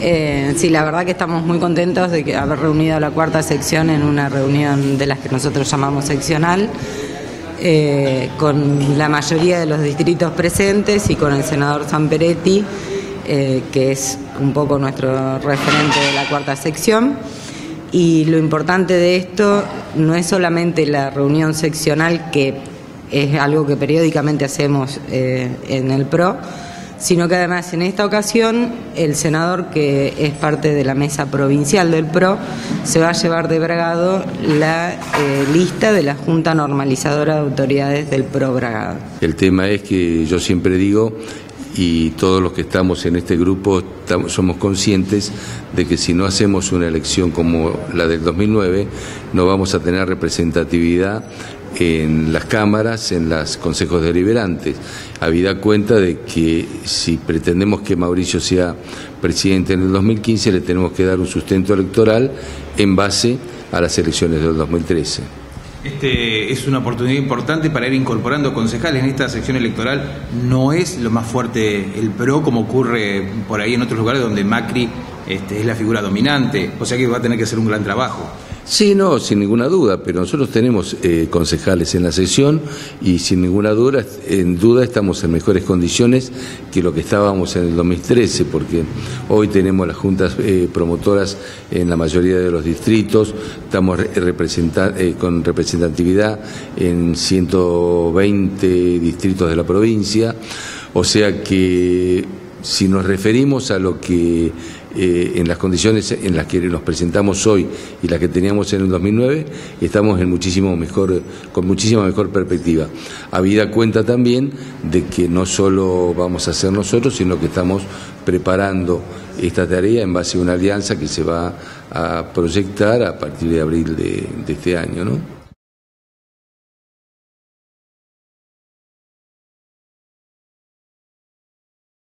Eh, sí, la verdad que estamos muy contentos de haber reunido a la cuarta sección en una reunión de las que nosotros llamamos seccional, eh, con la mayoría de los distritos presentes y con el senador Samperetti, eh, que es un poco nuestro referente de la cuarta sección. Y lo importante de esto no es solamente la reunión seccional, que es algo que periódicamente hacemos en el PRO, sino que además en esta ocasión el senador, que es parte de la mesa provincial del PRO, se va a llevar de Bragado la eh, lista de la Junta Normalizadora de Autoridades del PRO Bragado. El tema es que yo siempre digo, y todos los que estamos en este grupo somos conscientes de que si no hacemos una elección como la del 2009, no vamos a tener representatividad en las cámaras, en los consejos deliberantes. Habida cuenta de que si pretendemos que Mauricio sea presidente en el 2015, le tenemos que dar un sustento electoral en base a las elecciones del 2013. Este es una oportunidad importante para ir incorporando concejales en esta sección electoral. No es lo más fuerte el PRO como ocurre por ahí en otros lugares donde Macri este, es la figura dominante, o sea que va a tener que hacer un gran trabajo. Sí, no, sin ninguna duda, pero nosotros tenemos eh, concejales en la sesión y sin ninguna duda, en duda estamos en mejores condiciones que lo que estábamos en el 2013, porque hoy tenemos las juntas eh, promotoras en la mayoría de los distritos, estamos eh, con representatividad en 120 distritos de la provincia, o sea que si nos referimos a lo que eh, en las condiciones en las que nos presentamos hoy y las que teníamos en el 2009, estamos en muchísimo mejor, con muchísima mejor perspectiva. Habida cuenta también de que no solo vamos a hacer nosotros, sino que estamos preparando esta tarea en base a una alianza que se va a proyectar a partir de abril de, de este año. ¿no?